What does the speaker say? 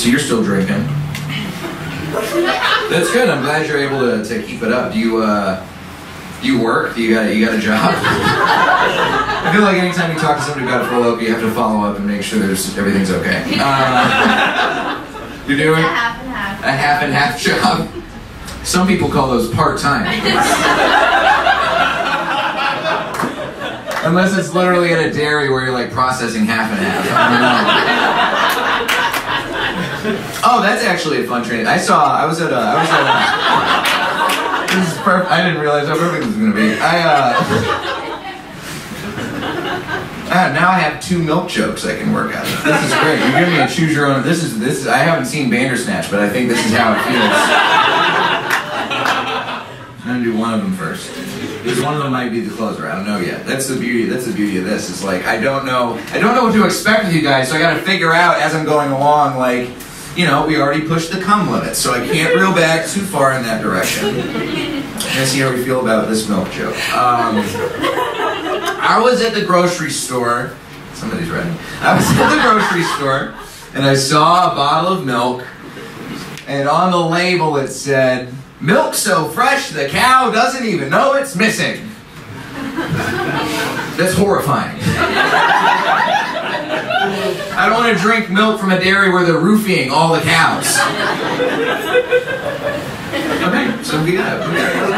So you're still drinking. That's good. I'm glad you're able to, to keep it up. Do you uh, do you work? Do you got you got a job? I feel like anytime you talk to somebody about a full oak, you have to follow up and make sure there's everything's okay. Uh, you're doing A half and half. a half and half job. Some people call those part time. Unless it's literally at a dairy where you're like processing half and half. Oh, that's actually a fun training. I saw. I was at a. I was at a. This is perfect. I didn't realize how perfect this was gonna be. I uh. Ah, now I have two milk jokes I can work out of. This is great. You're giving me a choose your own. This is this. Is, I haven't seen Bandersnatch, but I think this is how it feels. I'm gonna do one of them first. Because one of them might be the closer. I don't know yet. That's the beauty. That's the beauty of this. It's like I don't know. I don't know what to expect with you guys, so I got to figure out as I'm going along. Like, you know, we already pushed the cum limit, so I can't reel back too far in that direction. Let's see how we feel about this milk joke. Um, I was at the grocery store. Somebody's ready. I was at the grocery store, and I saw a bottle of milk, and on the label it said. Milk so fresh the cow doesn't even know it's missing. That's horrifying. I don't want to drink milk from a dairy where they're roofing all the cows. Okay, so we got, got